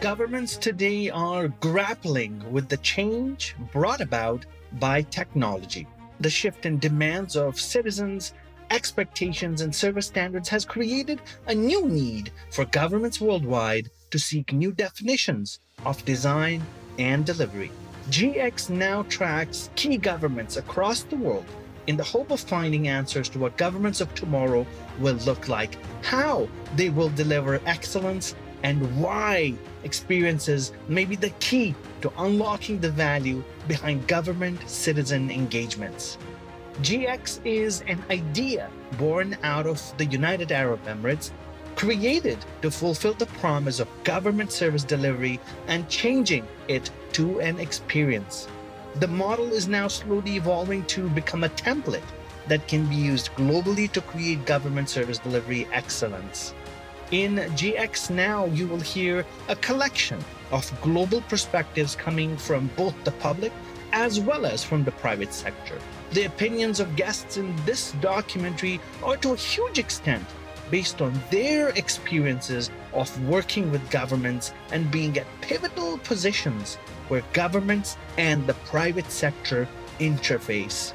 governments today are grappling with the change brought about by technology. The shift in demands of citizens, expectations, and service standards has created a new need for governments worldwide to seek new definitions of design and delivery. GX now tracks key governments across the world in the hope of finding answers to what governments of tomorrow will look like, how they will deliver excellence, and why experiences may be the key to unlocking the value behind government citizen engagements. GX is an idea born out of the United Arab Emirates, created to fulfill the promise of government service delivery and changing it to an experience. The model is now slowly evolving to become a template that can be used globally to create government service delivery excellence. In GX Now, you will hear a collection of global perspectives coming from both the public as well as from the private sector. The opinions of guests in this documentary are to a huge extent based on their experiences of working with governments and being at pivotal positions where governments and the private sector interface.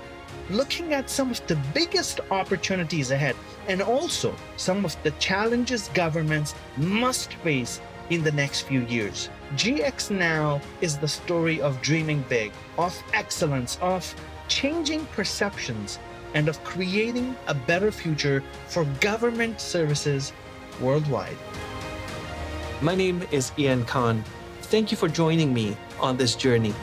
Looking at some of the biggest opportunities ahead and also some of the challenges governments must face in the next few years. GX Now is the story of dreaming big, of excellence, of changing perceptions, and of creating a better future for government services worldwide. My name is Ian Khan. Thank you for joining me on this journey.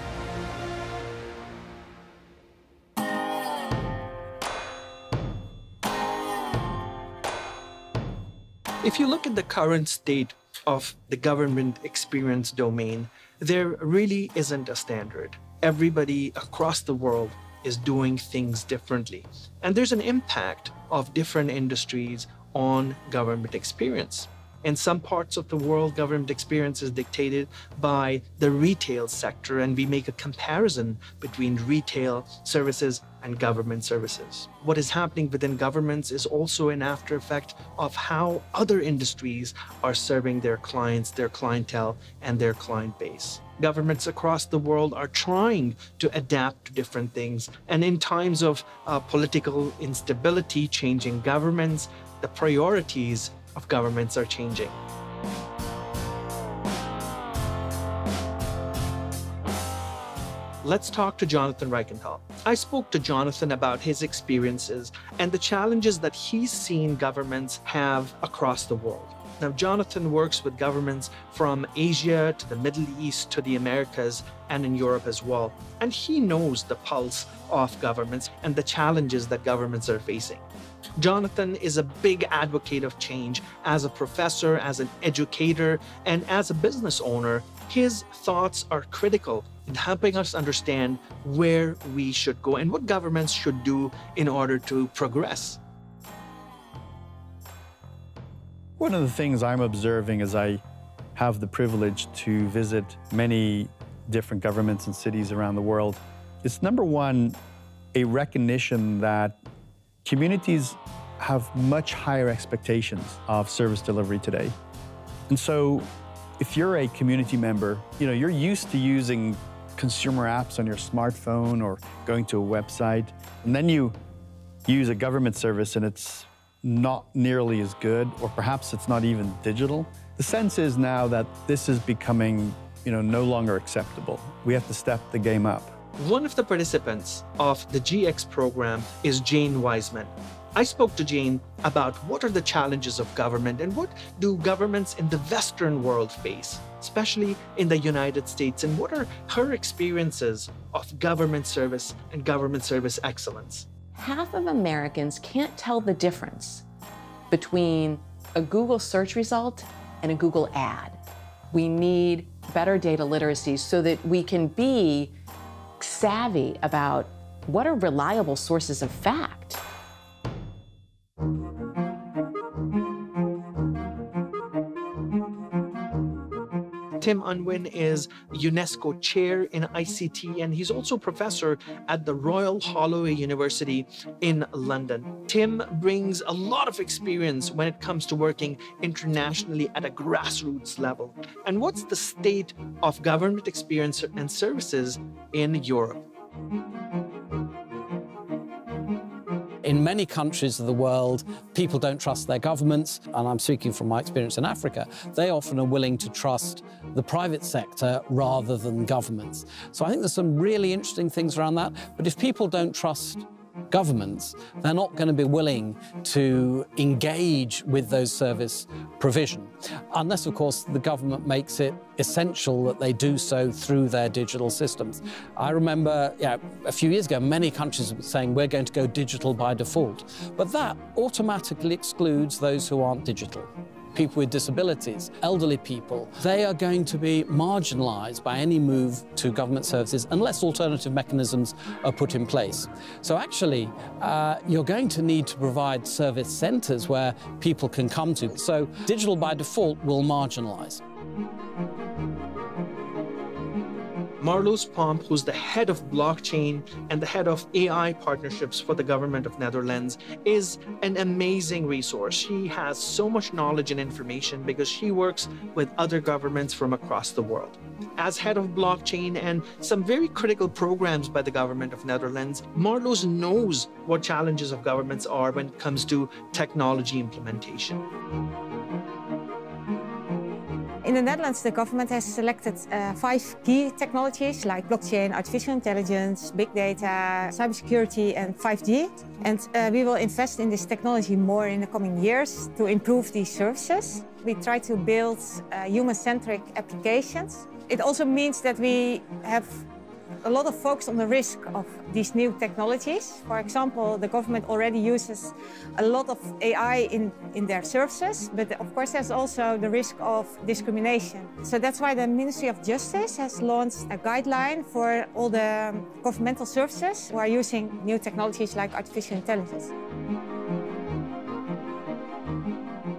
If you look at the current state of the government experience domain, there really isn't a standard. Everybody across the world is doing things differently. And there's an impact of different industries on government experience. In some parts of the world, government experience is dictated by the retail sector, and we make a comparison between retail services and government services. What is happening within governments is also an after effect of how other industries are serving their clients, their clientele, and their client base. Governments across the world are trying to adapt to different things. And in times of uh, political instability, changing governments, the priorities of governments are changing. Let's talk to Jonathan Reichental. I spoke to Jonathan about his experiences and the challenges that he's seen governments have across the world. Now, Jonathan works with governments from Asia to the Middle East to the Americas and in Europe as well. And he knows the pulse of governments and the challenges that governments are facing. Jonathan is a big advocate of change as a professor, as an educator, and as a business owner. His thoughts are critical in helping us understand where we should go and what governments should do in order to progress. One of the things I'm observing as I have the privilege to visit many different governments and cities around the world is number one, a recognition that communities have much higher expectations of service delivery today. And so if you're a community member, you know, you're used to using consumer apps on your smartphone or going to a website, and then you use a government service and it's not nearly as good, or perhaps it's not even digital. The sense is now that this is becoming, you know, no longer acceptable. We have to step the game up. One of the participants of the GX program is Jane Wiseman. I spoke to Jane about what are the challenges of government and what do governments in the Western world face, especially in the United States, and what are her experiences of government service and government service excellence. Half of Americans can't tell the difference between a Google search result and a Google ad. We need better data literacy so that we can be savvy about what are reliable sources of fact. Tim Unwin is UNESCO Chair in ICT, and he's also professor at the Royal Holloway University in London. Tim brings a lot of experience when it comes to working internationally at a grassroots level. And what's the state of government experience and services in Europe? In many countries of the world, people don't trust their governments, and I'm speaking from my experience in Africa. They often are willing to trust the private sector rather than governments. So I think there's some really interesting things around that. But if people don't trust governments, they're not going to be willing to engage with those service provision, unless, of course, the government makes it essential that they do so through their digital systems. I remember yeah, a few years ago, many countries were saying we're going to go digital by default, but that automatically excludes those who aren't digital people with disabilities, elderly people, they are going to be marginalised by any move to government services unless alternative mechanisms are put in place. So actually, uh, you're going to need to provide service centres where people can come to. So digital by default will marginalise. Marloes Pomp, who's the head of blockchain and the head of AI partnerships for the government of Netherlands, is an amazing resource. She has so much knowledge and information because she works with other governments from across the world. As head of blockchain and some very critical programs by the government of Netherlands, Marloes knows what challenges of governments are when it comes to technology implementation. In the Netherlands, the government has selected uh, five key technologies like blockchain, artificial intelligence, big data, cybersecurity, and 5G. And uh, we will invest in this technology more in the coming years to improve these services. We try to build uh, human-centric applications. It also means that we have a lot of focus on the risk of these new technologies. For example, the government already uses a lot of AI in, in their services, but of course there's also the risk of discrimination. So that's why the Ministry of Justice has launched a guideline for all the governmental services who are using new technologies like artificial intelligence.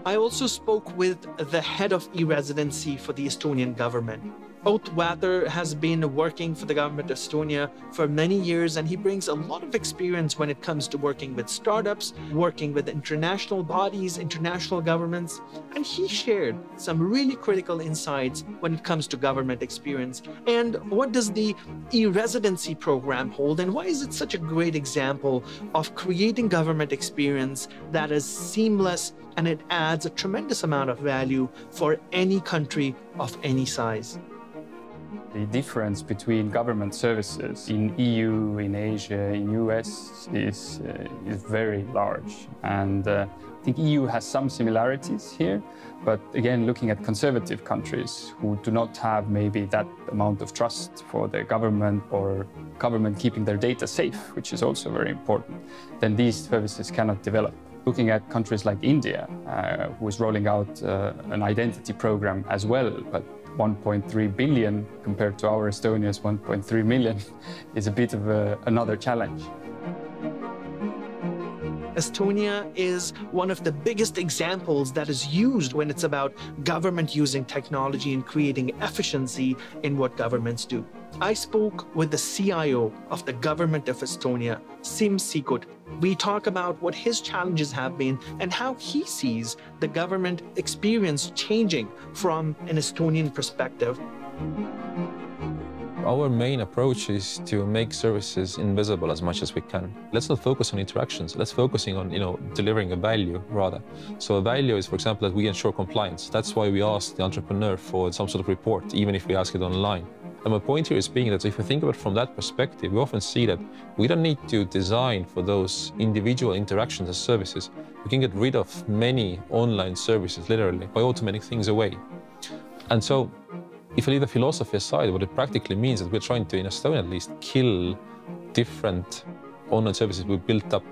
I also spoke with the head of e-residency for the Estonian government. Ott has been working for the government of Estonia for many years, and he brings a lot of experience when it comes to working with startups, working with international bodies, international governments, and he shared some really critical insights when it comes to government experience. And what does the e-residency program hold, and why is it such a great example of creating government experience that is seamless and it adds a tremendous amount of value for any country of any size? The difference between government services in EU, in Asia, in US is, uh, is very large. And uh, I think EU has some similarities here, but again, looking at conservative countries who do not have maybe that amount of trust for their government or government keeping their data safe, which is also very important, then these services cannot develop. Looking at countries like India, uh, who is rolling out uh, an identity program as well, but 1.3 billion compared to our Estonia's 1.3 million is a bit of a, another challenge. Estonia is one of the biggest examples that is used when it's about government using technology and creating efficiency in what governments do. I spoke with the CIO of the government of Estonia, Siim Sikkut. We talk about what his challenges have been and how he sees the government experience changing from an Estonian perspective. Our main approach is to make services invisible as much as we can. Let's not focus on interactions. Let's focusing on, you know, delivering a value rather. So a value is, for example, that we ensure compliance. That's why we ask the entrepreneur for some sort of report, even if we ask it online. And my point here is being that if you think about it from that perspective, we often see that we don't need to design for those individual interactions as services. We can get rid of many online services literally by automating things away. And so if I leave the philosophy aside, what it practically means is that we're trying to, in Estonia at least, kill different online services we built up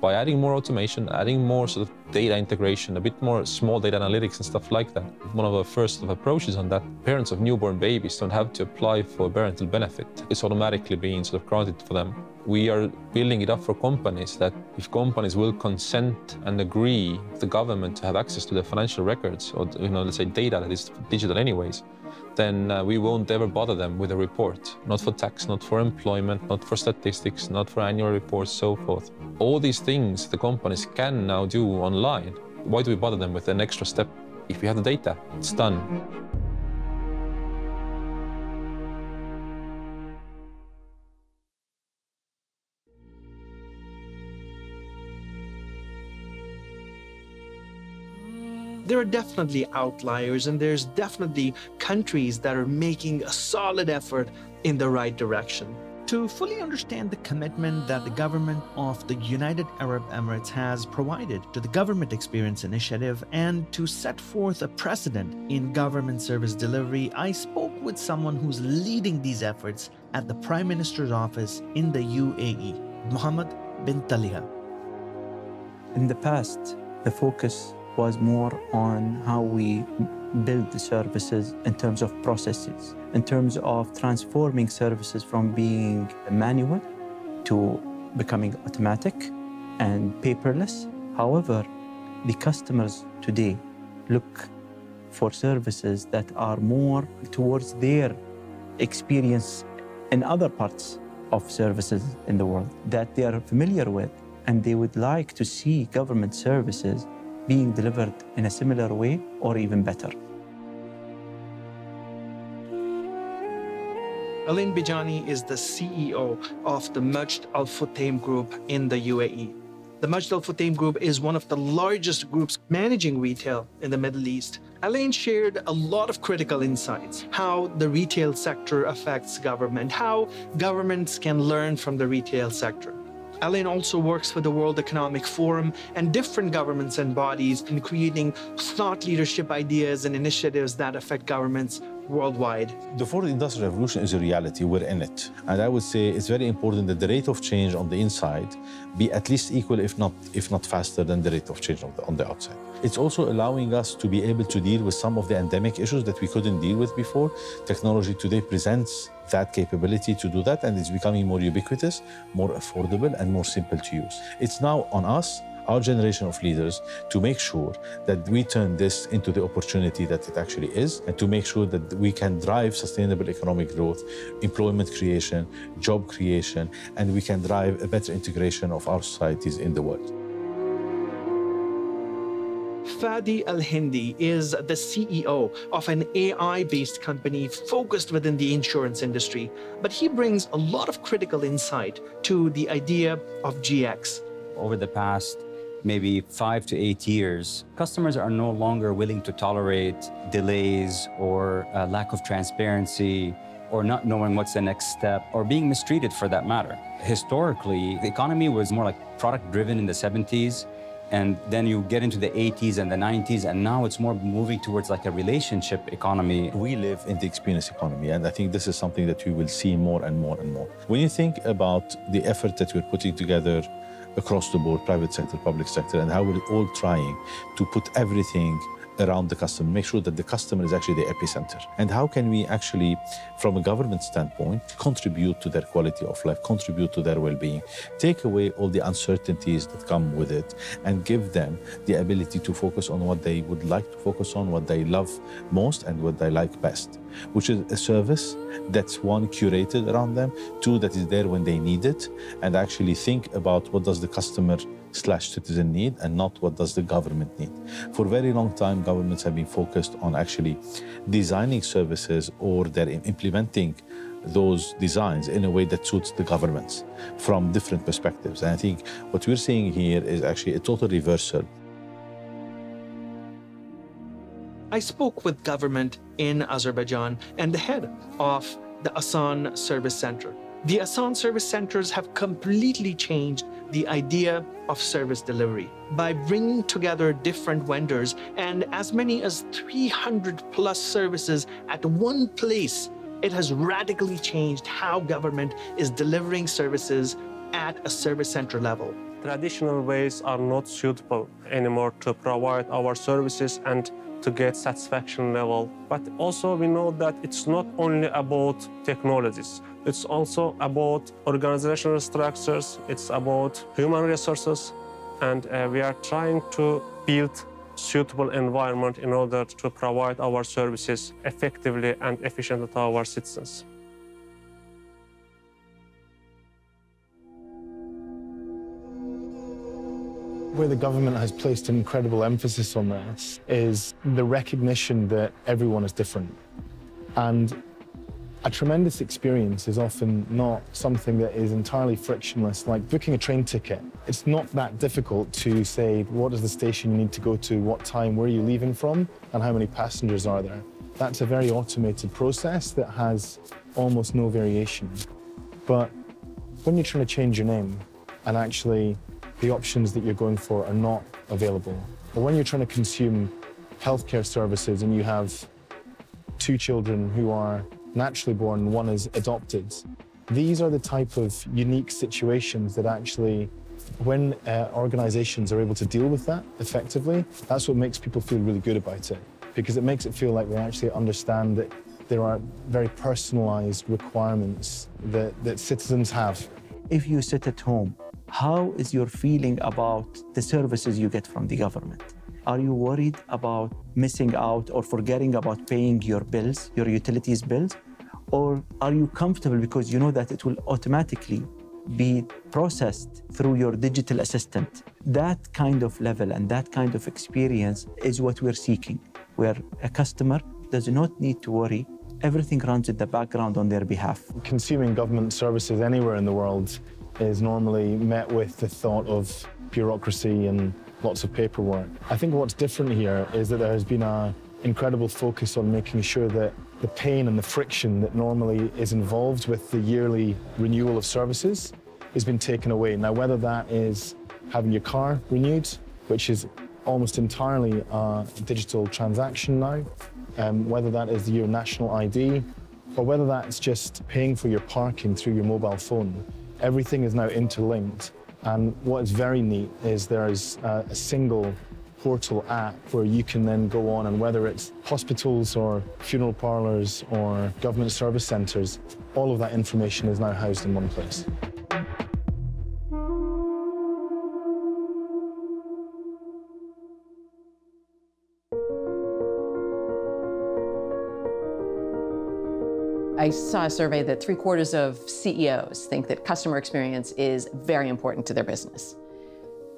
by adding more automation, adding more sort of data integration, a bit more small data analytics and stuff like that. One of our first approaches on that, parents of newborn babies don't have to apply for parental benefit. It's automatically being sort of granted for them. We are building it up for companies that if companies will consent and agree the government to have access to their financial records or, you know, let's say data that is digital anyways, then uh, we won't ever bother them with a report. Not for tax, not for employment, not for statistics, not for annual reports, so forth. All these things the companies can now do online. Why do we bother them with an extra step? If we have the data, it's done. There are definitely outliers and there's definitely countries that are making a solid effort in the right direction. To fully understand the commitment that the government of the United Arab Emirates has provided to the Government Experience Initiative and to set forth a precedent in government service delivery, I spoke with someone who's leading these efforts at the Prime Minister's office in the UAE, Mohammed bin Taliah. In the past, the focus was more on how we build the services in terms of processes, in terms of transforming services from being manual to becoming automatic and paperless. However, the customers today look for services that are more towards their experience in other parts of services in the world that they are familiar with and they would like to see government services being delivered in a similar way or even better. Alain Bejjani is the CEO of the Majid Al Futtaim Group in the UAE. The Majid Al Futtaim Group is one of the largest groups managing retail in the Middle East. Alain shared a lot of critical insights how the retail sector affects government, how governments can learn from the retail sector. Alain also works with the World Economic Forum and different governments and bodies in creating thought leadership ideas and initiatives that affect governments worldwide. The fourth industrial revolution is a reality. We're in it. And I would say it's very important that the rate of change on the inside be at least equal, if not, if not faster, than the rate of change on the, on the outside. It's also allowing us to be able to deal with some of the endemic issues that we couldn't deal with before. Technology today presents that capability to do that, and it's becoming more ubiquitous, more affordable, and more simple to use. It's now on us our generation of leaders to make sure that we turn this into the opportunity that it actually is and to make sure that we can drive sustainable economic growth, employment creation, job creation, and we can drive a better integration of our societies in the world. Fadi Al Hindi is the CEO of an AI based company focused within the insurance industry, but he brings a lot of critical insight to the idea of GX. Over the past maybe five to eight years, customers are no longer willing to tolerate delays or a lack of transparency or not knowing what's the next step or being mistreated for that matter. Historically, the economy was more like product driven in the 70s and then you get into the 80s and the 90s and now it's more moving towards like a relationship economy. We live in the experience economy and i think this is something that we will see more and more and more. When you think about the effort that we're putting together across the board private sector public sector and how we're all trying to put everything around the customer, make sure that the customer is actually the epicenter. And how can we actually, from a government standpoint, contribute to their quality of life, contribute to their well being, take away all the uncertainties that come with it, and give them the ability to focus on what they would like to focus on, what they love most, and what they like best, which is a service that's one, curated around them, two, that is there when they need it, and actually think about what does the customer slash citizen need and not what does the government need. For a very long time, governments have been focused on actually designing services or they're implementing those designs in a way that suits the governments from different perspectives. And I think what we're seeing here is actually a total reversal. I spoke with government in Azerbaijan and the head of the Asan Service Center. The Asan service centers have completely changed the idea of service delivery by bringing together different vendors and as many as 300 plus services at one place. It has radically changed how government is delivering services at a service center level. Traditional ways are not suitable anymore to provide our services and to get satisfaction level. But also we know that it's not only about technologies. It's also about organizational structures, it's about human resources, and uh, we are trying to build suitable environment in order to provide our services effectively and efficiently to our citizens. Where the government has placed an incredible emphasis on this is the recognition that everyone is different. And a tremendous experience is often not something that is entirely frictionless, like booking a train ticket. It's not that difficult to say, what is the station you need to go to, what time, where are you leaving from, and how many passengers are there. That's a very automated process that has almost no variation. But when you're trying to change your name and actually the options that you're going for are not available, or when you're trying to consume healthcare services and you have two children who are naturally born one is adopted, these are the type of unique situations that actually, when uh, organizations are able to deal with that effectively, that's what makes people feel really good about it. Because it makes it feel like they actually understand that there are very personalized requirements that, that citizens have. If you sit at home how is your feeling about the services you get from the government? Are you worried about missing out or forgetting about paying your bills, your utilities bills? Or are you comfortable because you know that it will automatically be processed through your digital assistant? That kind of level and that kind of experience is what we're seeking, where a customer does not need to worry everything runs in the background on their behalf. Consuming government services anywhere in the world is normally met with the thought of bureaucracy and lots of paperwork. I think what's different here is that there has been an incredible focus on making sure that the pain and the friction that normally is involved with the yearly renewal of services has been taken away. Now, whether that is having your car renewed, which is almost entirely a digital transaction now, um, whether that is your national ID, or whether that's just paying for your parking through your mobile phone, Everything is now interlinked. And what is very neat is there's a, a single portal app where you can then go on and whether it's hospitals or funeral parlors or government service centres, all of that information is now housed in one place. I saw a survey that three quarters of CEOs think that customer experience is very important to their business.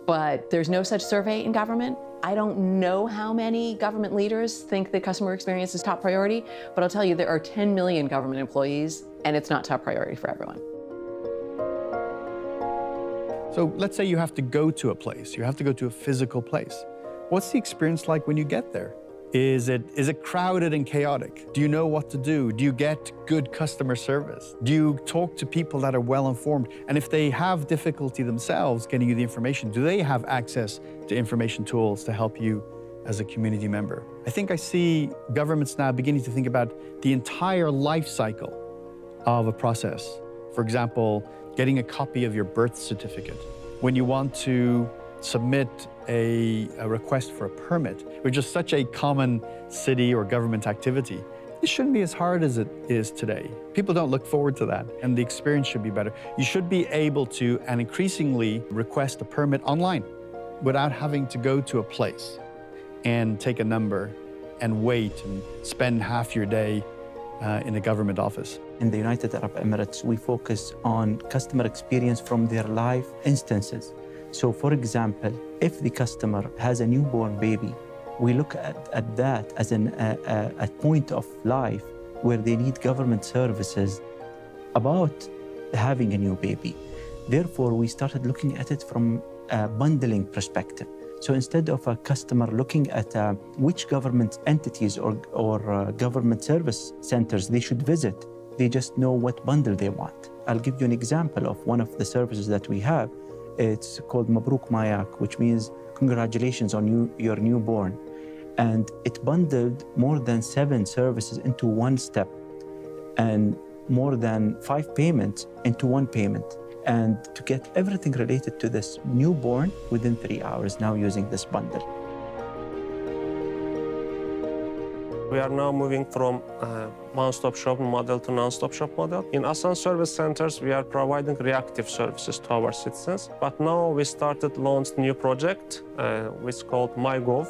But there's no such survey in government. I don't know how many government leaders think that customer experience is top priority, but I'll tell you there are 10 million government employees, and it's not top priority for everyone. So let's say you have to go to a place, you have to go to a physical place. What's the experience like when you get there? Is it, is it crowded and chaotic? Do you know what to do? Do you get good customer service? Do you talk to people that are well informed? And if they have difficulty themselves getting you the information, do they have access to information tools to help you as a community member? I think I see governments now beginning to think about the entire life cycle of a process. For example, getting a copy of your birth certificate. When you want to submit a, a, request for a permit, which is such a common city or government activity. It shouldn't be as hard as it is today. People don't look forward to that, and the experience should be better. You should be able to, and increasingly, request a permit online without having to go to a place and take a number and wait and spend half your day uh, in a government office. In the United Arab Emirates, we focus on customer experience from their live instances. So for example, if the customer has a newborn baby, we look at, at that as an, a, a point of life where they need government services about having a new baby. Therefore, we started looking at it from a bundling perspective. So instead of a customer looking at uh, which government entities or, or uh, government service centers they should visit, they just know what bundle they want. I'll give you an example of one of the services that we have. It's called Mabruk Mayak, which means congratulations on you, your newborn. And it bundled more than seven services into one step and more than five payments into one payment. And to get everything related to this newborn within three hours now using this bundle. We are now moving from a one-stop shop model to non-stop shop model. In Asan service centers, we are providing reactive services to our citizens. But now we started launched new project, uh, which is called MyGov.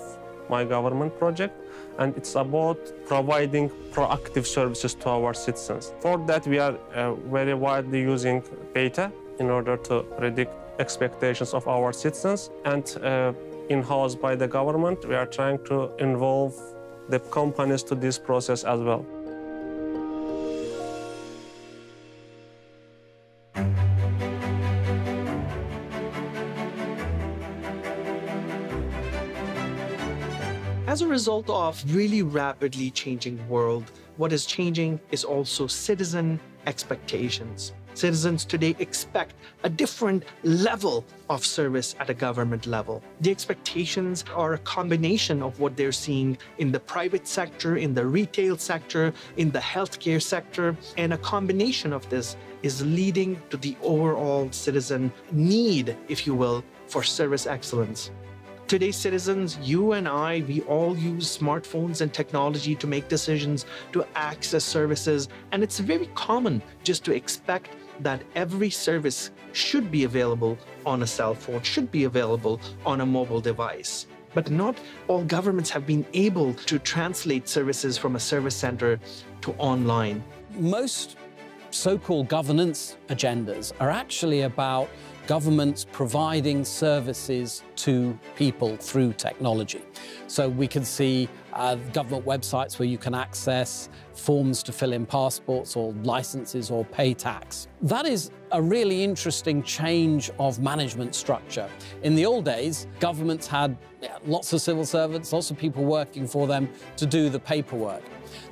My Government project, and it's about providing proactive services to our citizens. For that, we are uh, very widely using data in order to predict expectations of our citizens and uh, in-house by the government, we are trying to involve the companies to this process as well. As a result of really rapidly changing world, what is changing is also citizen expectations. Citizens today expect a different level of service at a government level. The expectations are a combination of what they're seeing in the private sector, in the retail sector, in the healthcare sector, and a combination of this is leading to the overall citizen need, if you will, for service excellence. Today's citizens, you and I, we all use smartphones and technology to make decisions, to access services, and it's very common just to expect that every service should be available on a cell phone, should be available on a mobile device. But not all governments have been able to translate services from a service center to online. Most so called governance agendas are actually about governments providing services to people through technology. So we can see uh, government websites where you can access forms to fill in passports or licenses or pay tax. That is a really interesting change of management structure. In the old days, governments had lots of civil servants, lots of people working for them to do the paperwork.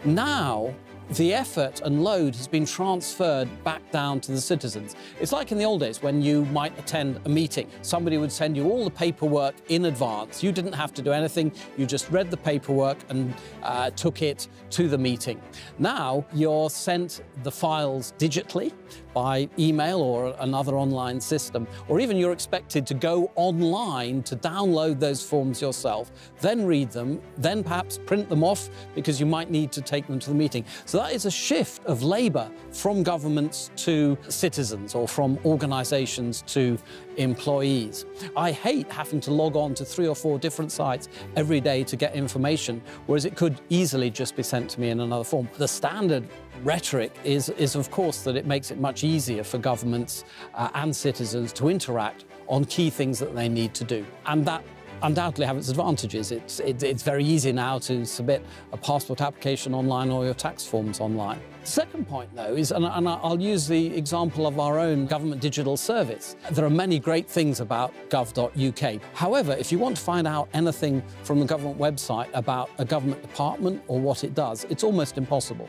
Now, the effort and load has been transferred back down to the citizens. It's like in the old days when you might attend a meeting. Somebody would send you all the paperwork in advance. You didn't have to do anything. You just read the paperwork and uh, took it to the meeting. Now you're sent the files digitally by email or another online system, or even you're expected to go online to download those forms yourself, then read them, then perhaps print them off because you might need to take them to the meeting. So that is a shift of labour from governments to citizens or from organisations to employees. I hate having to log on to three or four different sites every day to get information, whereas it could easily just be sent to me in another form. The standard rhetoric is, is of course, that it makes it much easier for governments uh, and citizens to interact on key things that they need to do. And that undoubtedly have its advantages. It's, it, it's very easy now to submit a passport application online or your tax forms online. Second point, though, is, and, and I'll use the example of our own government digital service. There are many great things about gov.uk. However, if you want to find out anything from the government website about a government department or what it does, it's almost impossible.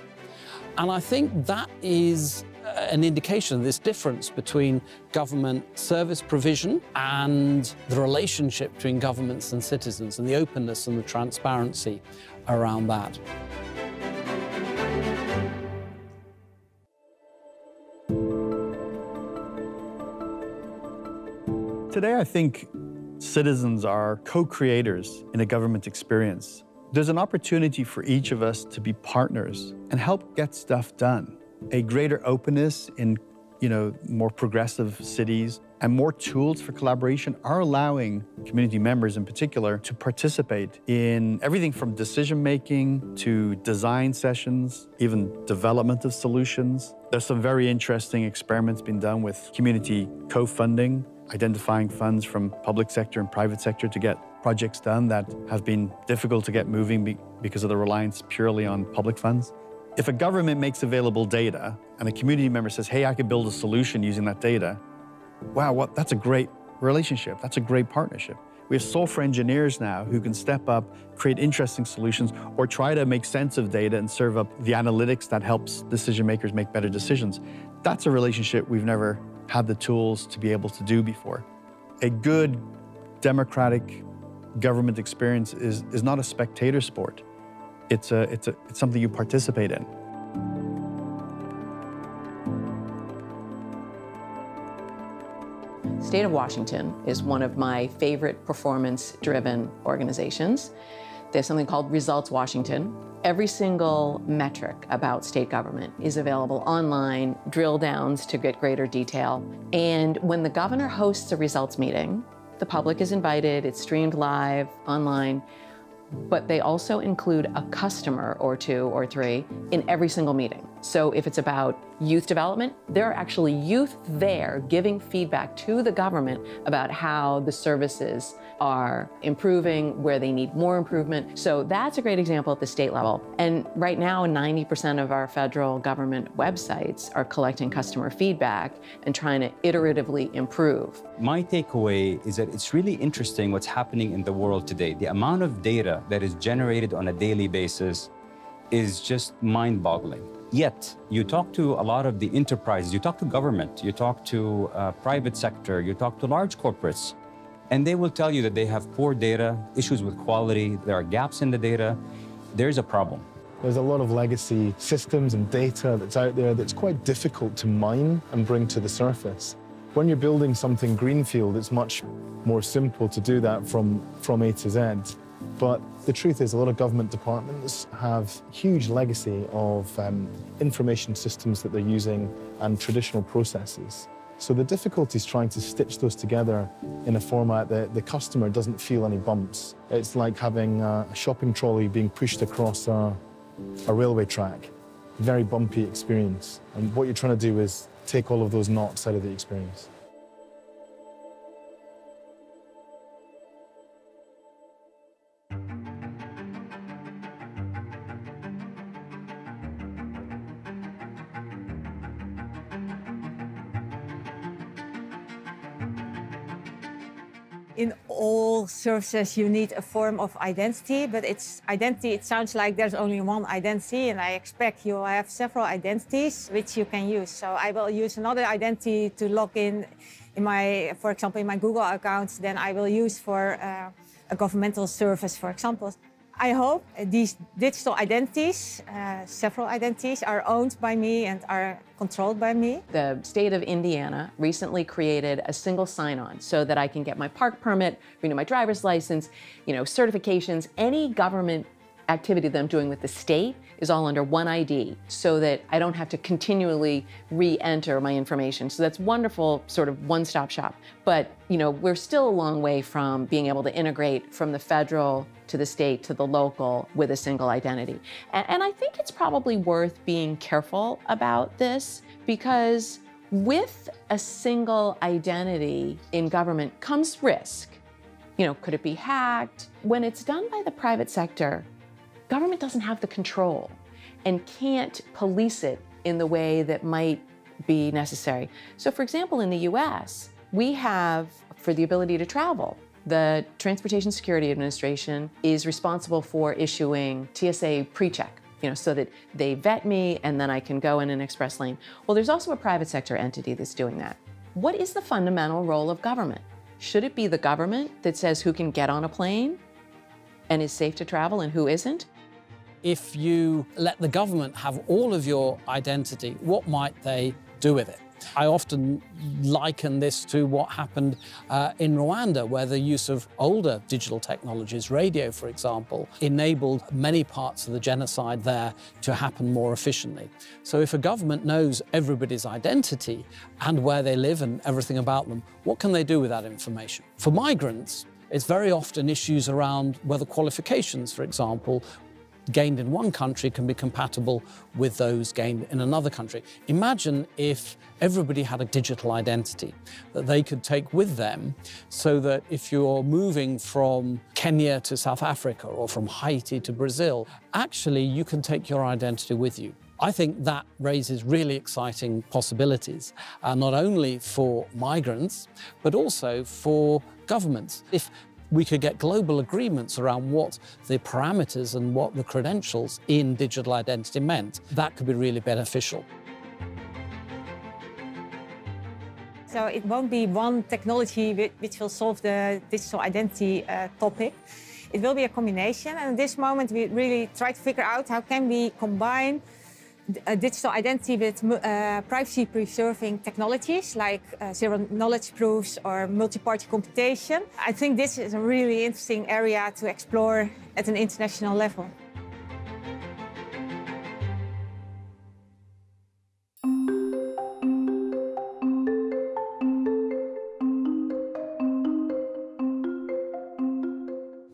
And I think that is uh, an indication of this difference between government service provision and the relationship between governments and citizens and the openness and the transparency around that. Today, I think citizens are co-creators in a government experience. There's an opportunity for each of us to be partners and help get stuff done a greater openness in you know, more progressive cities and more tools for collaboration are allowing community members in particular to participate in everything from decision making to design sessions, even development of solutions. There's some very interesting experiments being done with community co-funding, identifying funds from public sector and private sector to get projects done that have been difficult to get moving because of the reliance purely on public funds. If a government makes available data and a community member says, hey, I could build a solution using that data, wow, what, that's a great relationship. That's a great partnership. We have software engineers now who can step up, create interesting solutions, or try to make sense of data and serve up the analytics that helps decision makers make better decisions. That's a relationship we've never had the tools to be able to do before. A good democratic government experience is, is not a spectator sport. It's, a, it's, a, it's something you participate in. State of Washington is one of my favorite performance-driven organizations. Have something called Results Washington. Every single metric about state government is available online, drill downs to get greater detail. And when the governor hosts a results meeting, the public is invited, it's streamed live online but they also include a customer or two or three in every single meeting. So if it's about youth development, there are actually youth there giving feedback to the government about how the services are improving, where they need more improvement. So that's a great example at the state level. And right now, 90% of our federal government websites are collecting customer feedback and trying to iteratively improve. My takeaway is that it's really interesting what's happening in the world today. The amount of data that is generated on a daily basis is just mind boggling. Yet, you talk to a lot of the enterprises, you talk to government, you talk to uh, private sector, you talk to large corporates, and they will tell you that they have poor data, issues with quality, there are gaps in the data. There's a problem. There's a lot of legacy systems and data that's out there that's quite difficult to mine and bring to the surface. When you're building something greenfield, it's much more simple to do that from, from A to Z. But the truth is, a lot of government departments have huge legacy of um, information systems that they're using and traditional processes. So the difficulty is trying to stitch those together in a format that the customer doesn't feel any bumps. It's like having a shopping trolley being pushed across a, a railway track. Very bumpy experience. And what you're trying to do is take all of those knots out of the experience. All services you need a form of identity, but it's identity, it sounds like there's only one identity, and I expect you have several identities which you can use. So I will use another identity to log in in my, for example, in my Google account, then I will use for uh, a governmental service, for example. I hope these digital identities, uh, several identities, are owned by me and are controlled by me. The state of Indiana recently created a single sign-on so that I can get my park permit, renew my driver's license, you know, certifications, any government activity that I'm doing with the state is all under one ID so that I don't have to continually re-enter my information. So that's wonderful sort of one-stop shop. But, you know, we're still a long way from being able to integrate from the federal to the state to the local with a single identity. And, and I think it's probably worth being careful about this because with a single identity in government comes risk. You know, could it be hacked? When it's done by the private sector, government doesn't have the control and can't police it in the way that might be necessary. So for example, in the US, we have, for the ability to travel, the Transportation Security Administration is responsible for issuing TSA pre-check, you know, so that they vet me and then I can go in an express lane. Well, there's also a private sector entity that's doing that. What is the fundamental role of government? Should it be the government that says who can get on a plane and is safe to travel and who isn't? If you let the government have all of your identity, what might they do with it? I often liken this to what happened uh, in Rwanda, where the use of older digital technologies, radio, for example, enabled many parts of the genocide there to happen more efficiently. So if a government knows everybody's identity and where they live and everything about them, what can they do with that information? For migrants, it's very often issues around whether qualifications, for example, gained in one country can be compatible with those gained in another country. Imagine if everybody had a digital identity that they could take with them so that if you're moving from Kenya to South Africa or from Haiti to Brazil, actually you can take your identity with you. I think that raises really exciting possibilities, uh, not only for migrants, but also for governments. If we could get global agreements around what the parameters and what the credentials in digital identity meant. That could be really beneficial. So it won't be one technology which will solve the digital identity uh, topic. It will be a combination. And at this moment, we really try to figure out how can we combine digital identity with uh, privacy-preserving technologies like uh, zero-knowledge proofs or multi-party computation. I think this is a really interesting area to explore at an international level.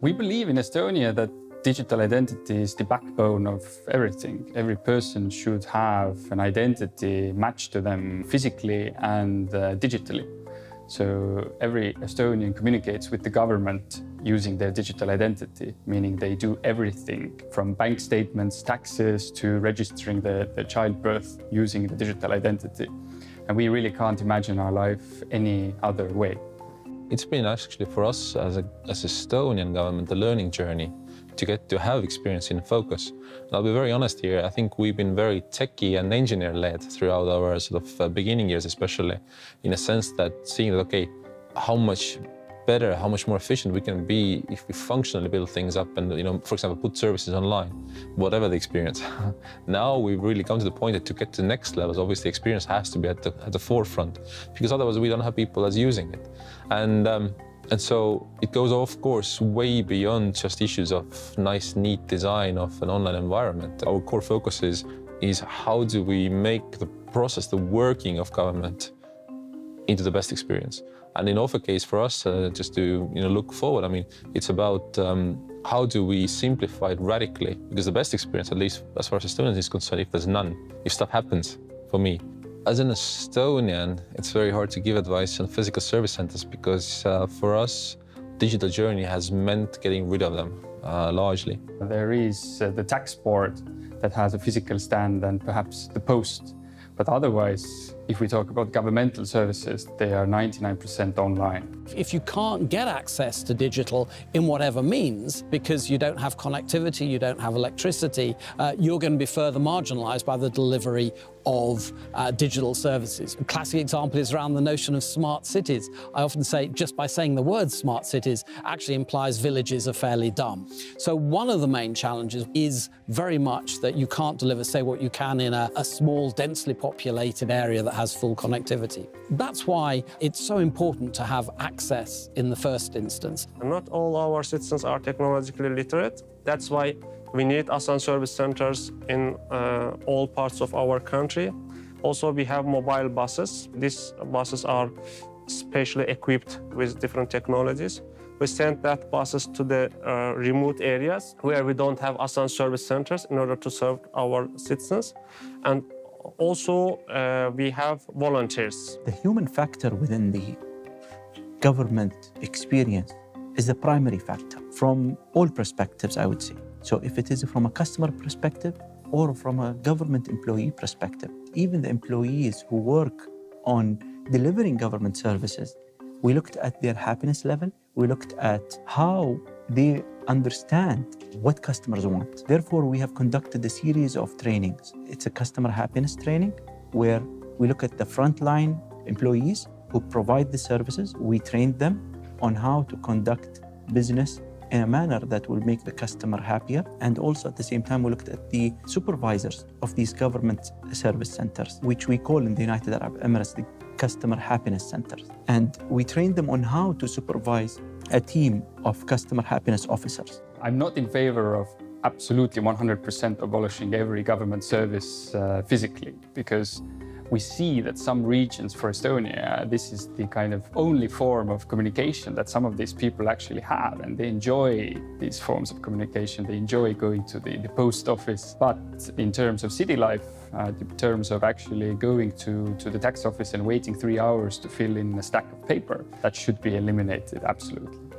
We believe in Estonia that Digital identity is the backbone of everything. Every person should have an identity matched to them physically and uh, digitally. So every Estonian communicates with the government using their digital identity, meaning they do everything from bank statements, taxes to registering their, their childbirth using the digital identity. And we really can't imagine our life any other way. It's been actually for us as, a, as Estonian government a learning journey to get to have experience in focus. And I'll be very honest here, I think we've been very techie and engineer-led throughout our sort of uh, beginning years, especially in a sense that seeing that, okay, how much better, how much more efficient we can be if we functionally build things up and, you know, for example, put services online, whatever the experience. now we've really come to the point that to get to the next levels, obviously experience has to be at the, at the forefront because otherwise we don't have people as using it. And um, and so it goes, of course, way beyond just issues of nice, neat design of an online environment. Our core focus is, is how do we make the process, the working of government into the best experience. And in Offer case for us, uh, just to you know, look forward, I mean, it's about um, how do we simplify it radically? Because the best experience, at least as far as Estonians is concerned, if there's none, if stuff happens for me, as an Estonian, it's very hard to give advice on physical service centers because uh, for us, digital journey has meant getting rid of them uh, largely. There is uh, the tax board that has a physical stand and perhaps the post. But otherwise, if we talk about governmental services, they are 99% online. If you can't get access to digital in whatever means, because you don't have connectivity, you don't have electricity, uh, you're going to be further marginalized by the delivery of uh, digital services. A classic example is around the notion of smart cities. I often say just by saying the word smart cities actually implies villages are fairly dumb. So one of the main challenges is very much that you can't deliver, say, what you can in a, a small, densely populated area that has full connectivity. That's why it's so important to have access in the first instance. Not all our citizens are technologically literate. That's why we need ASAN service centers in uh, all parts of our country. Also, we have mobile buses. These buses are specially equipped with different technologies. We send that buses to the uh, remote areas where we don't have ASAN service centers in order to serve our citizens. And also, uh, we have volunteers. The human factor within the government experience is the primary factor from all perspectives, I would say. So if it is from a customer perspective or from a government employee perspective, even the employees who work on delivering government services, we looked at their happiness level, we looked at how they understand what customers want. Therefore, we have conducted a series of trainings. It's a customer happiness training where we look at the frontline employees who provide the services. We train them on how to conduct business in a manner that will make the customer happier. And also at the same time, we looked at the supervisors of these government service centers, which we call in the United Arab Emirates the customer happiness centers. And we trained them on how to supervise a team of customer happiness officers. I'm not in favor of absolutely 100% abolishing every government service uh, physically because we see that some regions for Estonia, this is the kind of only form of communication that some of these people actually have, and they enjoy these forms of communication. They enjoy going to the, the post office. But in terms of city life, uh, in terms of actually going to, to the tax office and waiting three hours to fill in a stack of paper, that should be eliminated, absolutely.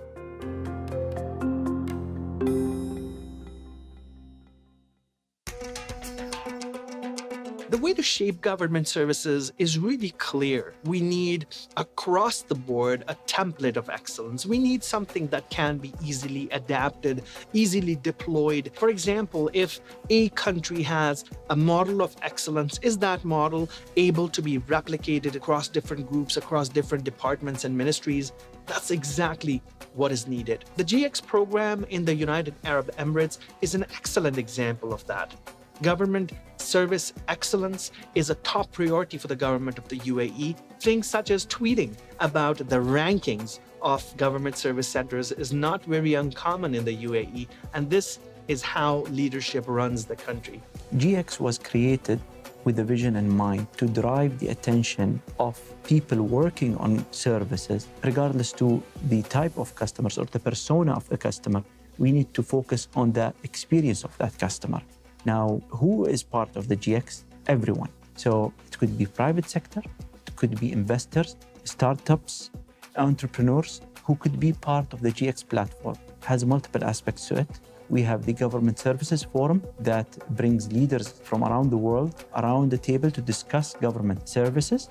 Shape government services is really clear. We need across the board a template of excellence. We need something that can be easily adapted, easily deployed. For example, if a country has a model of excellence, is that model able to be replicated across different groups, across different departments and ministries? That's exactly what is needed. The GX program in the United Arab Emirates is an excellent example of that. Government service excellence is a top priority for the government of the UAE. Things such as tweeting about the rankings of government service centers is not very uncommon in the UAE, and this is how leadership runs the country. GX was created with a vision in mind to drive the attention of people working on services, regardless to the type of customers or the persona of the customer, We need to focus on the experience of that customer. Now, who is part of the GX? Everyone. So it could be private sector, it could be investors, startups, entrepreneurs who could be part of the GX platform. It has multiple aspects to it. We have the Government Services Forum that brings leaders from around the world around the table to discuss government services.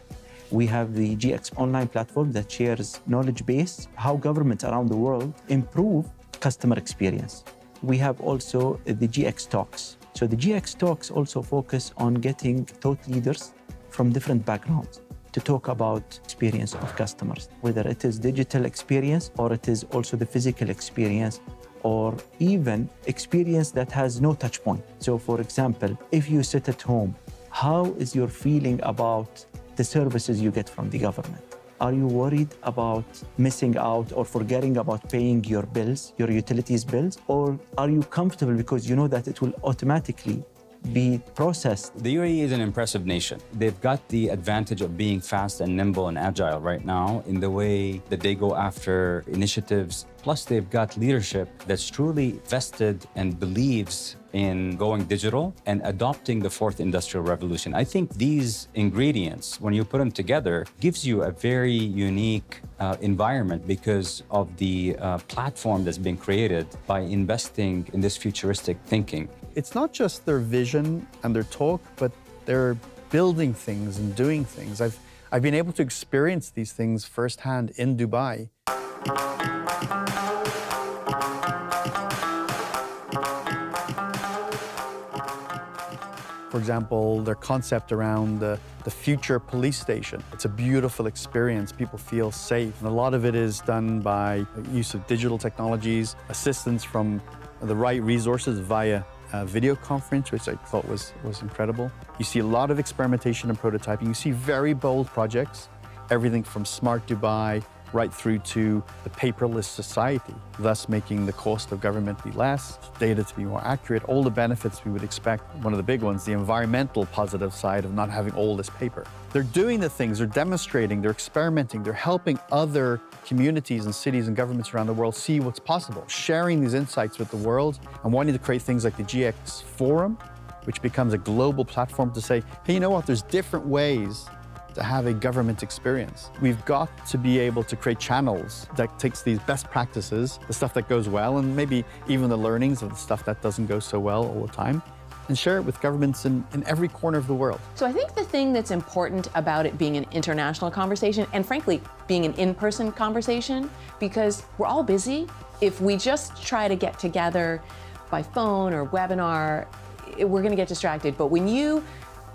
We have the GX online platform that shares knowledge base, how governments around the world improve customer experience. We have also the GX Talks. So the GX Talks also focus on getting thought leaders from different backgrounds to talk about experience of customers, whether it is digital experience or it is also the physical experience or even experience that has no touch point. So for example, if you sit at home, how is your feeling about the services you get from the government? Are you worried about missing out or forgetting about paying your bills, your utilities bills? Or are you comfortable because you know that it will automatically be processed. The UAE is an impressive nation. They've got the advantage of being fast and nimble and agile right now in the way that they go after initiatives. Plus, they've got leadership that's truly vested and believes in going digital and adopting the fourth industrial revolution. I think these ingredients, when you put them together, gives you a very unique uh, environment because of the uh, platform that's been created by investing in this futuristic thinking. It's not just their vision and their talk, but they're building things and doing things. I've, I've been able to experience these things firsthand in Dubai. For example, their concept around the, the future police station. It's a beautiful experience. People feel safe. And a lot of it is done by use of digital technologies, assistance from the right resources via video conference, which I thought was, was incredible. You see a lot of experimentation and prototyping. You see very bold projects, everything from Smart Dubai right through to the paperless society, thus making the cost of government be less, data to be more accurate, all the benefits we would expect. One of the big ones, the environmental positive side of not having all this paper. They're doing the things, they're demonstrating, they're experimenting, they're helping other communities and cities and governments around the world see what's possible, sharing these insights with the world and wanting to create things like the GX Forum, which becomes a global platform to say, hey, you know what, there's different ways to have a government experience. We've got to be able to create channels that takes these best practices, the stuff that goes well, and maybe even the learnings of the stuff that doesn't go so well all the time, and share it with governments in, in every corner of the world. So I think the thing that's important about it being an international conversation, and frankly, being an in-person conversation, because we're all busy, if we just try to get together by phone or webinar, we're going to get distracted. But when you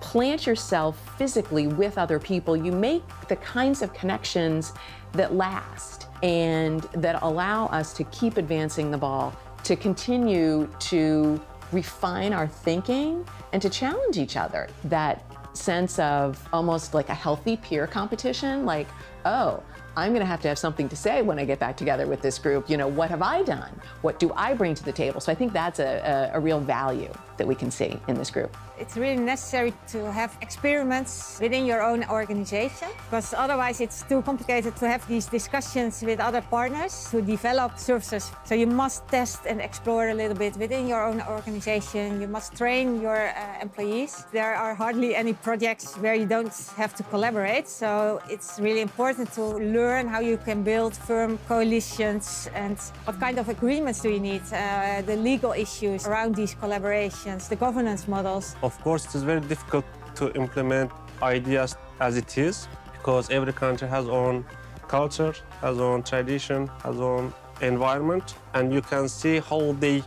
plant yourself physically with other people, you make the kinds of connections that last and that allow us to keep advancing the ball, to continue to refine our thinking and to challenge each other. That sense of almost like a healthy peer competition, like, oh, I'm going to have to have something to say when I get back together with this group. You know, what have I done? What do I bring to the table? So I think that's a, a, a real value that we can see in this group. It's really necessary to have experiments within your own organization because otherwise it's too complicated to have these discussions with other partners to develop services. So you must test and explore a little bit within your own organization. You must train your uh, employees. There are hardly any projects where you don't have to collaborate. So it's really important to learn how you can build firm coalitions and what kind of agreements do you need, uh, the legal issues around these collaborations, the governance models. Of course, it is very difficult to implement ideas as it is because every country has own culture, has own tradition, has own environment, and you can see how they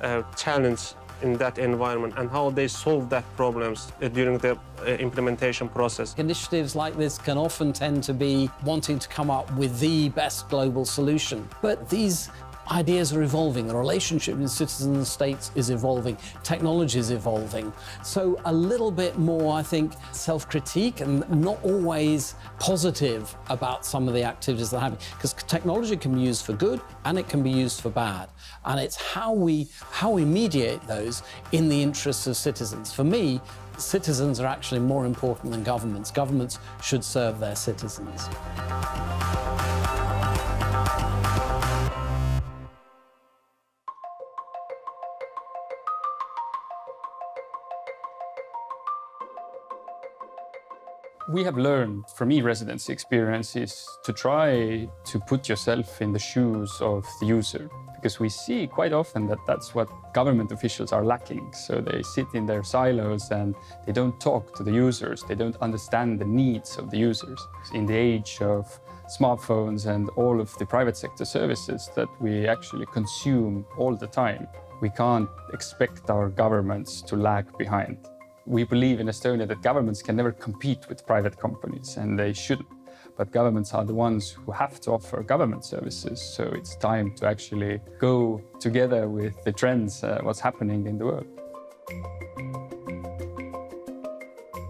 uh, challenge in that environment and how they solve that problems uh, during the uh, implementation process. Initiatives like this can often tend to be wanting to come up with the best global solution. But these ideas are evolving, the relationship between citizens and states is evolving, technology is evolving. So a little bit more, I think, self-critique and not always positive about some of the activities that are having. Because technology can be used for good and it can be used for bad. And it's how we, how we mediate those in the interests of citizens. For me, citizens are actually more important than governments. Governments should serve their citizens. We have learned from e-residency experiences to try to put yourself in the shoes of the user because we see quite often that that's what government officials are lacking. So they sit in their silos and they don't talk to the users. They don't understand the needs of the users. In the age of smartphones and all of the private sector services that we actually consume all the time, we can't expect our governments to lag behind. We believe in Estonia that governments can never compete with private companies, and they shouldn't. But governments are the ones who have to offer government services, so it's time to actually go together with the trends, uh, what's happening in the world.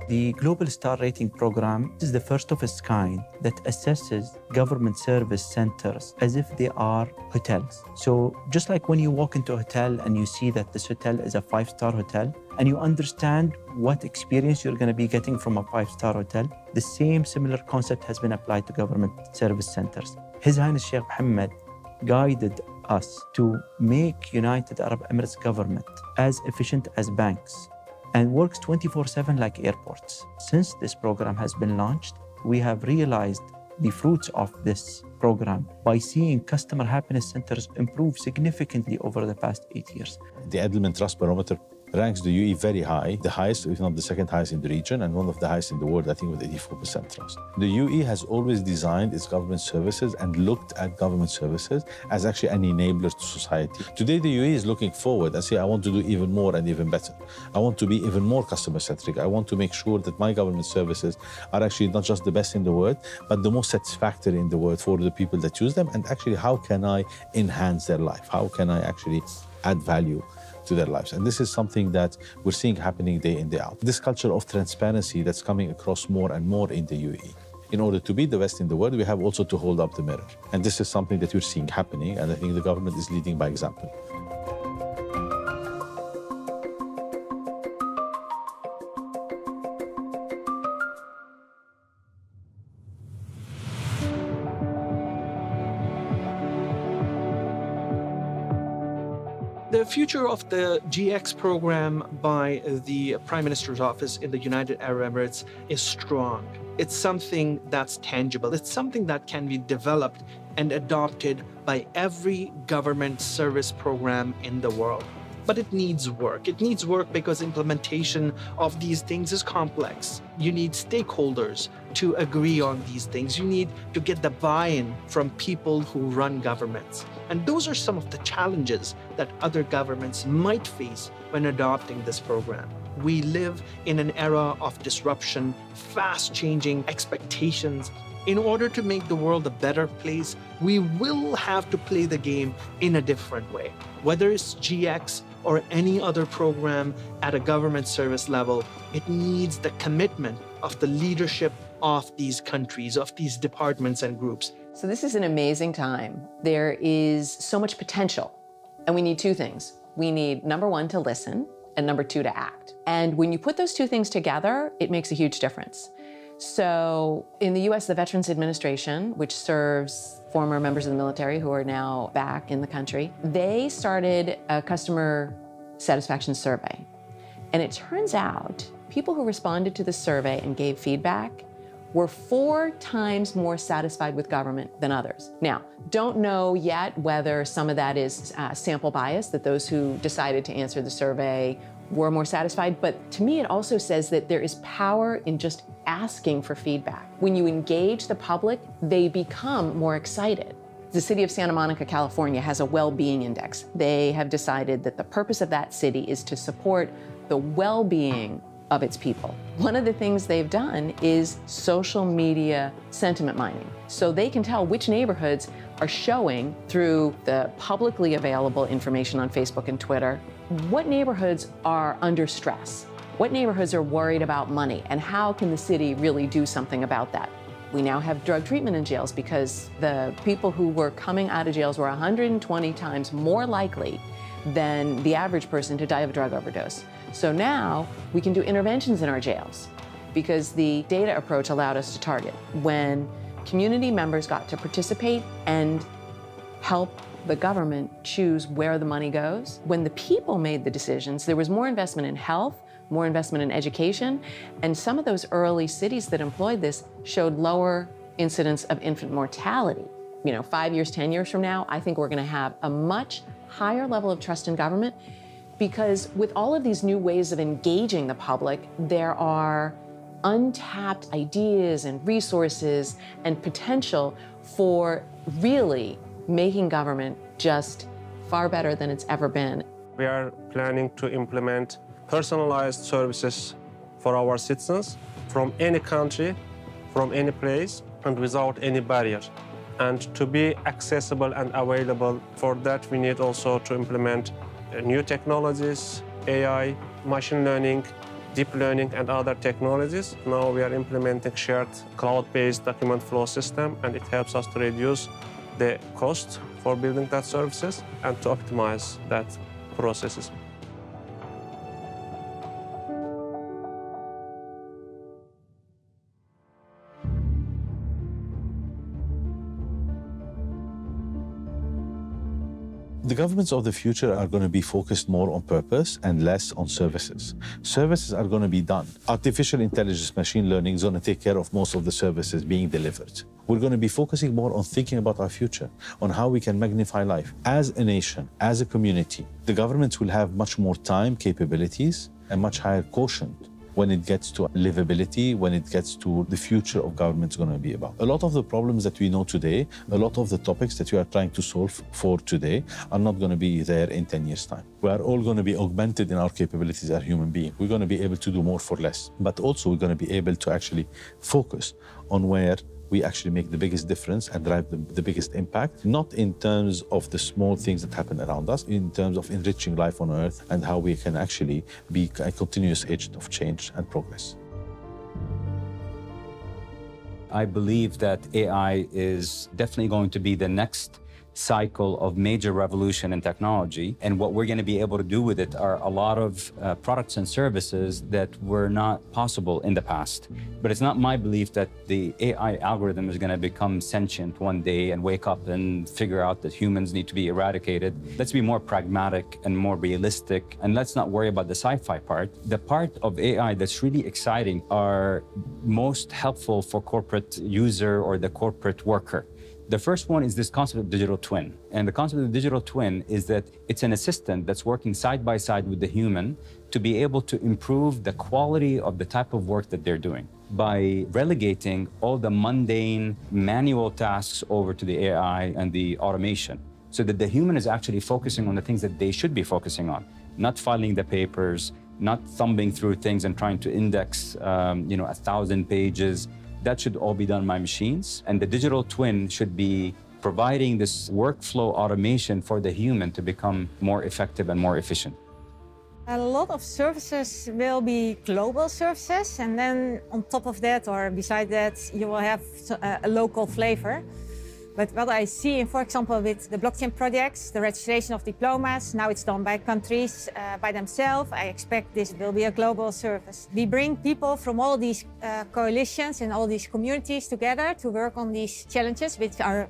The Global Star Rating Program is the first of its kind that assesses government service centers as if they are hotels. So, just like when you walk into a hotel and you see that this hotel is a five star hotel, and you understand what experience you're going to be getting from a five star hotel, the same similar concept has been applied to government service centers. His Highness Sheikh Mohammed guided us to make United Arab Emirates government as efficient as banks and works 24 7 like airports. Since this program has been launched, we have realized the fruits of this program by seeing customer happiness centers improve significantly over the past eight years. The Edelman Trust Barometer ranks the UAE very high, the highest, if not the second highest in the region, and one of the highest in the world, I think, with 84% trust. The UAE has always designed its government services and looked at government services as actually an enabler to society. Today, the UAE is looking forward and say, I want to do even more and even better. I want to be even more customer centric. I want to make sure that my government services are actually not just the best in the world, but the most satisfactory in the world for the people that use them. And actually, how can I enhance their life? How can I actually add value to their lives. And this is something that we're seeing happening day in, day out. This culture of transparency that's coming across more and more in the UAE. In order to be the best in the world, we have also to hold up the mirror. And this is something that we're seeing happening, and I think the government is leading by example. Future of the GX program by the Prime Minister's office in the United Arab Emirates is strong. It's something that's tangible. It's something that can be developed and adopted by every government service program in the world. But it needs work. It needs work because implementation of these things is complex. You need stakeholders to agree on these things. You need to get the buy in from people who run governments. And those are some of the challenges that other governments might face when adopting this program. We live in an era of disruption, fast changing expectations. In order to make the world a better place, we will have to play the game in a different way. Whether it's GX or any other program at a government service level, it needs the commitment of the leadership of these countries, of these departments and groups. So, this is an amazing time. There is so much potential, and we need two things. We need number one, to listen, and number two, to act. And when you put those two things together, it makes a huge difference. So, in the US, the Veterans Administration, which serves former members of the military who are now back in the country, they started a customer satisfaction survey. And it turns out people who responded to the survey and gave feedback were four times more satisfied with government than others. Now, don't know yet whether some of that is uh, sample bias, that those who decided to answer the survey were more satisfied, but to me, it also says that there is power in just asking for feedback. When you engage the public, they become more excited. The city of Santa Monica, California has a well being index. They have decided that the purpose of that city is to support the well being of its people. One of the things they've done is social media sentiment mining. So they can tell which neighborhoods are showing through the publicly available information on Facebook and Twitter what neighborhoods are under stress, what neighborhoods are worried about money, and how can the city really do something about that. We now have drug treatment in jails because the people who were coming out of jails were 120 times more likely than the average person to die of a drug overdose. So now we can do interventions in our jails because the data approach allowed us to target. When community members got to participate and help the government choose where the money goes. When the people made the decisions, there was more investment in health, more investment in education, and some of those early cities that employed this showed lower incidence of infant mortality. You know, five years, 10 years from now, I think we're going to have a much higher level of trust in government because with all of these new ways of engaging the public, there are untapped ideas and resources and potential for really making government just far better than it's ever been. We are planning to implement personalized services for our citizens from any country, from any place, and without any barrier. And to be accessible and available, for that we need also to implement new technologies, AI, machine learning, deep learning, and other technologies. Now we are implementing shared cloud-based document flow system, and it helps us to reduce the cost for building that services and to optimize that processes. The governments of the future are going to be focused more on purpose and less on services. Services are going to be done. Artificial intelligence, machine learning is going to take care of most of the services being delivered. We're going to be focusing more on thinking about our future, on how we can magnify life. As a nation, as a community, the governments will have much more time, capabilities, and much higher quotient when it gets to livability, when it gets to the future of government is going to be about. A lot of the problems that we know today, a lot of the topics that we are trying to solve for today are not going to be there in 10 years' time. We are all going to be augmented in our capabilities as human beings. We're going to be able to do more for less, but also we're going to be able to actually focus on where we actually make the biggest difference and drive the, the, biggest impact, not in terms of the small things that happen around us, in terms of enriching life on Earth and how we can actually be a continuous agent of change and progress. I believe that AI is definitely going to be the next cycle of major revolution in technology. And what we're going to be able to do with it are a lot of uh, products and services that were not possible in the past. But it's not my belief that the AI algorithm is going to become sentient one day and wake up and figure out that humans need to be eradicated. Let's be more pragmatic and more realistic. And let's not worry about the sci fi part. The part of AI that's really exciting are most helpful for corporate user or the corporate worker. The first one is this concept of digital twin. And the concept of digital twin is that it's an assistant that's working side by side with the human to be able to improve the quality of the type of work that they're doing by relegating all the mundane manual tasks over to the AI and the automation so that the human is actually focusing on the things that they should be focusing on, not filing the papers, not thumbing through things and trying to index, um, you know, a thousand pages that should all be done by machines. And the digital twin should be providing this workflow automation for the human to become more effective and more efficient. A lot of services will be global services, and then on top of that, or beside that, you will have uh, a local flavor. But what I see, for example, with the blockchain projects, the registration of diplomas, now it's done by countries uh, by themselves. I expect this will be a global service. We bring people from all these uh, coalitions and all these communities together to work on these challenges, which are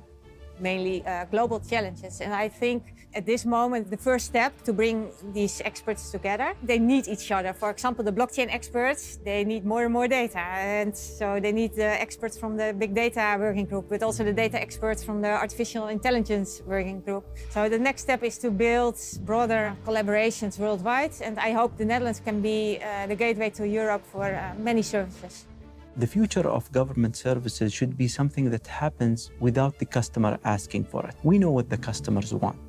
mainly uh, global challenges. And I think at this moment, the first step to bring these experts together, they need each other. For example, the blockchain experts, they need more and more data. And so they need the experts from the big data working group, but also the data experts from the artificial intelligence working group. So the next step is to build broader collaborations worldwide. And I hope the Netherlands can be uh, the gateway to Europe for uh, many services. The future of government services should be something that happens without the customer asking for it. We know what the customers want.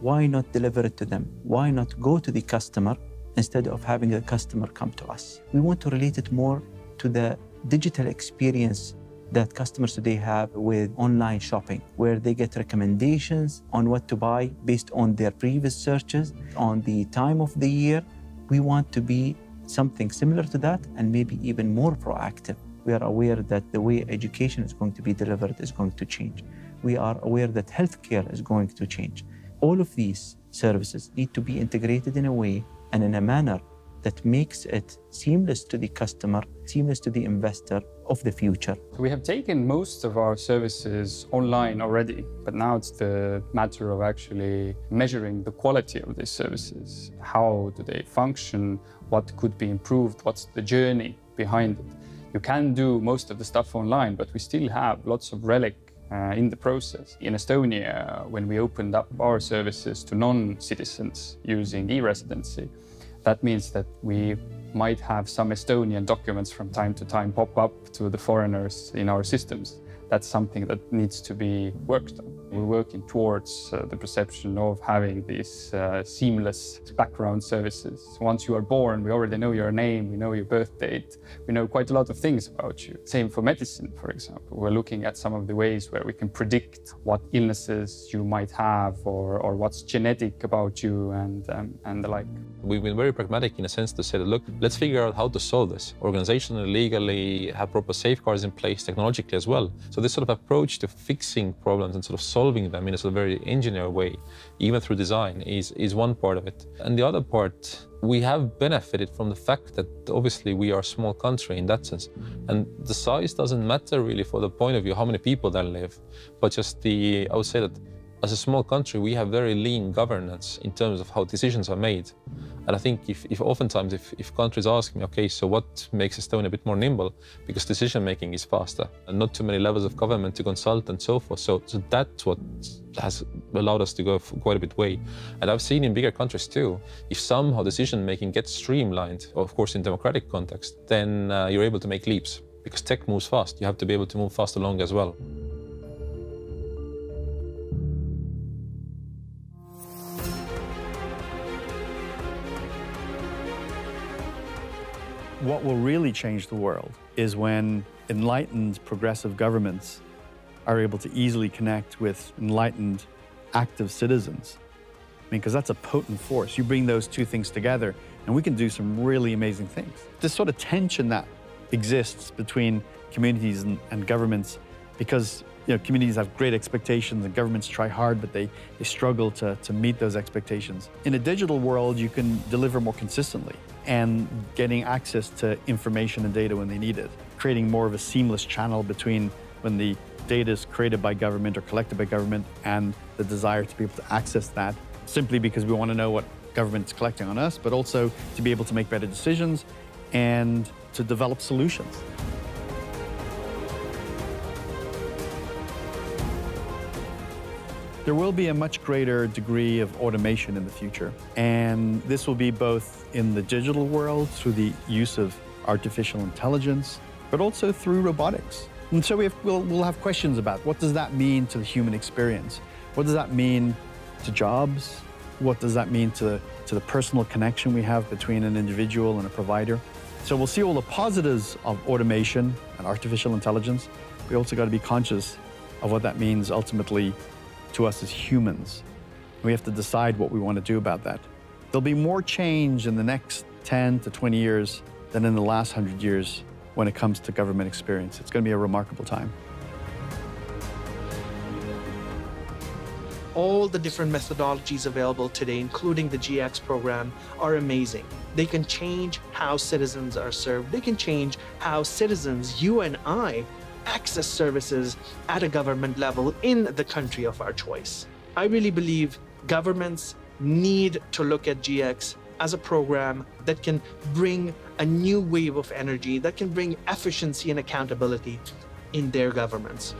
Why not deliver it to them? Why not go to the customer instead of having the customer come to us? We want to relate it more to the digital experience that customers today have with online shopping, where they get recommendations on what to buy based on their previous searches, on the time of the year. We want to be something similar to that and maybe even more proactive. We are aware that the way education is going to be delivered is going to change. We are aware that healthcare is going to change. All of these services need to be integrated in a way and in a manner that makes it seamless to the customer, seamless to the investor of the future. We have taken most of our services online already, but now it's the matter of actually measuring the quality of these services. How do they function? What could be improved? What's the journey behind it? You can do most of the stuff online, but we still have lots of relic uh, in the process. In Estonia, when we opened up our services to non-citizens using e-residency, that means that we might have some Estonian documents from time to time pop up to the foreigners in our systems. That's something that needs to be worked on. We're working towards uh, the perception of having these uh, seamless background services. Once you are born, we already know your name, we know your birth date, we know quite a lot of things about you. Same for medicine, for example. We're looking at some of the ways where we can predict what illnesses you might have or, or what's genetic about you and, um, and the like. We've been very pragmatic in a sense to say that, look, let's figure out how to solve this organizationally, legally, have proper safeguards in place technologically as well. So this sort of approach to fixing problems and sort of solving them in a sort of very engineer way, even through design, is, is one part of it. And the other part, we have benefited from the fact that obviously we are a small country in that sense. And the size doesn't matter really for the point of view how many people that live, but just the, I would say that as a small country, we have very lean governance in terms of how decisions are made. And I think if, if oftentimes if, if countries ask me, okay, so what makes Estonia a bit more nimble? Because decision making is faster and not too many levels of government to consult and so forth. So, so that's what has allowed us to go quite a bit way. And I've seen in bigger countries too, if somehow decision making gets streamlined, of course in democratic context, then uh, you're able to make leaps because tech moves fast. You have to be able to move fast along as well. What will really change the world is when enlightened progressive governments are able to easily connect with enlightened active citizens. I mean, because that's a potent force. You bring those two things together, and we can do some really amazing things. This sort of tension that exists between communities and, and governments, because you know, communities have great expectations and governments try hard, but they, they struggle to, to meet those expectations. In a digital world, you can deliver more consistently and getting access to information and data when they need it, creating more of a seamless channel between when the data is created by government or collected by government and the desire to be able to access that simply because we want to know what government's collecting on us, but also to be able to make better decisions and to develop solutions. There will be a much greater degree of automation in the future. And this will be both in the digital world through the use of artificial intelligence, but also through robotics. And so we have, we'll, we'll have questions about what does that mean to the human experience? What does that mean to jobs? What does that mean to, to the personal connection we have between an individual and a provider? So we'll see all the positives of automation and artificial intelligence. We also got to be conscious of what that means ultimately to us as humans. We have to decide what we want to do about that. There'll be more change in the next 10 to 20 years than in the last 100 years when it comes to government experience. It's going to be a remarkable time. all the different methodologies available today, including the GX program, are amazing. They can change how citizens are served. They can change how citizens, you and I, access services at a government level in the country of our choice. I really believe governments need to look at GX as a program that can bring a new wave of energy, that can bring efficiency and accountability in their governments.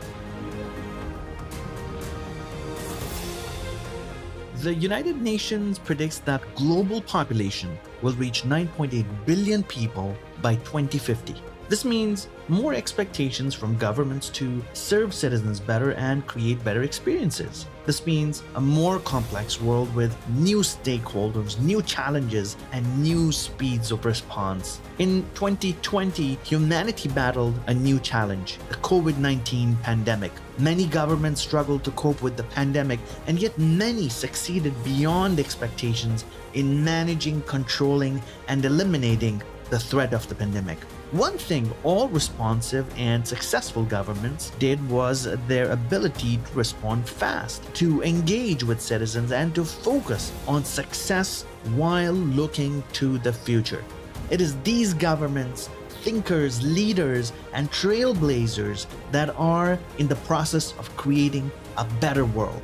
The United Nations predicts that global population will reach 9.8 billion people by 2050. This means more expectations from governments to serve citizens better and create better experiences. This means a more complex world with new stakeholders, new challenges, and new speeds of response. In 2020, humanity battled a new challenge the COVID 19 pandemic. Many governments struggled to cope with the pandemic, and yet many succeeded beyond expectations in managing, controlling, and eliminating the threat of the pandemic. One thing all responsive and successful governments did was their ability to respond fast, to engage with citizens, and to focus on success while looking to the future. It is these governments, thinkers, leaders, and trailblazers that are in the process of creating a better world.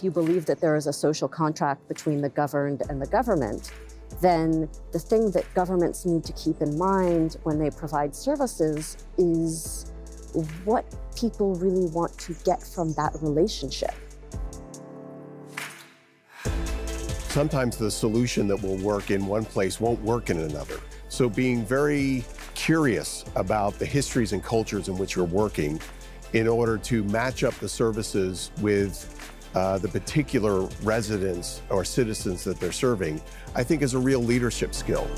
If you believe that there is a social contract between the governed and the government, then the thing that governments need to keep in mind when they provide services is what people really want to get from that relationship. Sometimes the solution that will work in one place won't work in another. So being very curious about the histories and cultures in which you're working in order to match up the services with uh, the particular residents or citizens that they're serving, I think is a real leadership skill.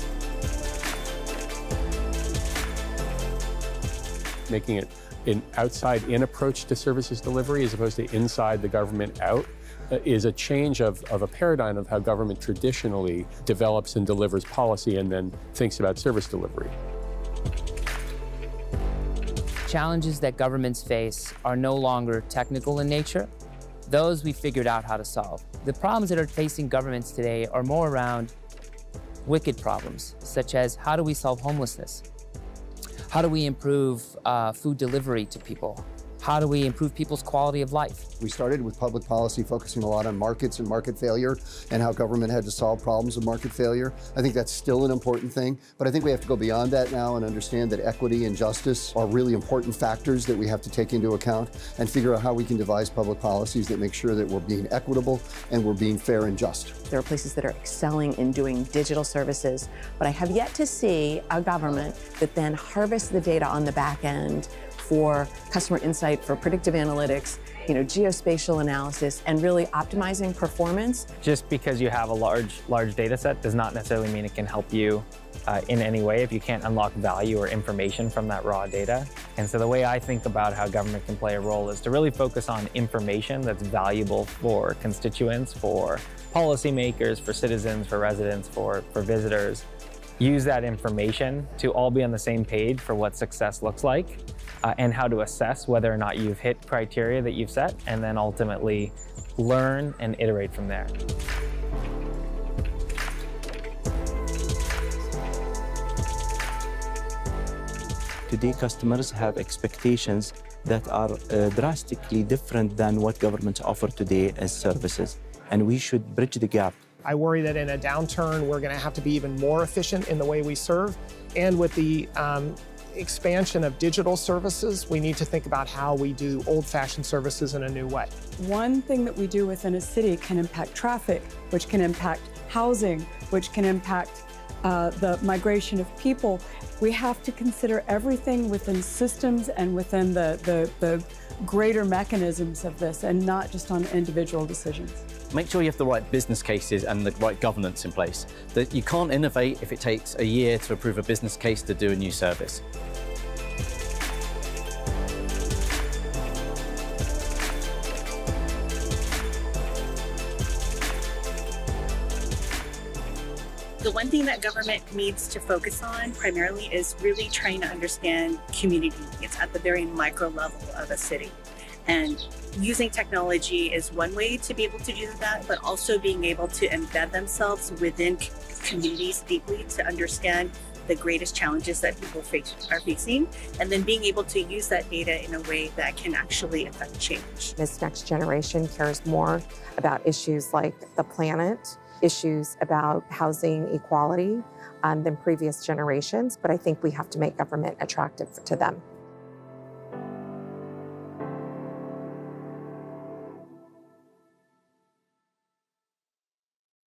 Making it an outside in approach to services delivery as opposed to inside the government out uh, is a change of, of a paradigm of how government traditionally develops and delivers policy and then thinks about service delivery. Challenges that governments face are no longer technical in nature. Those we figured out how to solve. The problems that are facing governments today are more around wicked problems, such as how do we solve homelessness? How do we improve uh, food delivery to people? How do we improve people's quality of life? We started with public policy focusing a lot on markets and market failure and how government had to solve problems of market failure. I think that's still an important thing, but I think we have to go beyond that now and understand that equity and justice are really important factors that we have to take into account and figure out how we can devise public policies that make sure that we're being equitable and we're being fair and just. There are places that are excelling in doing digital services, but I have yet to see a government that then harvests the data on the back end for customer insight, for predictive analytics, you know, geospatial analysis, and really optimizing performance. Just because you have a large, large data set does not necessarily mean it can help you uh, in any way if you can't unlock value or information from that raw data. And so the way I think about how government can play a role is to really focus on information that's valuable for constituents, for policymakers, for citizens, for residents, for, for visitors. Use that information to all be on the same page for what success looks like uh, and how to assess whether or not you've hit criteria that you've set, and then ultimately learn and iterate from there. Today, customers have expectations that are uh, drastically different than what governments offer today as services, and we should bridge the gap. I worry that in a downturn, we're going to have to be even more efficient in the way we serve. And with the um, expansion of digital services, we need to think about how we do old-fashioned services in a new way. One thing that we do within a city can impact traffic, which can impact housing, which can impact uh, the migration of people. We have to consider everything within systems and within the, the, the greater mechanisms of this and not just on individual decisions. Make sure you have the right business cases and the right governance in place. That you can't innovate if it takes a year to approve a business case to do a new service. The one thing that government needs to focus on primarily is really trying to understand community needs at the very micro level of a city. And using technology is one way to be able to do that, but also being able to embed themselves within communities deeply to understand the greatest challenges that people face, are facing, and then being able to use that data in a way that can actually affect change. This next generation cares more about issues like the planet issues about housing equality um, than previous generations, but I think we have to make government attractive to them.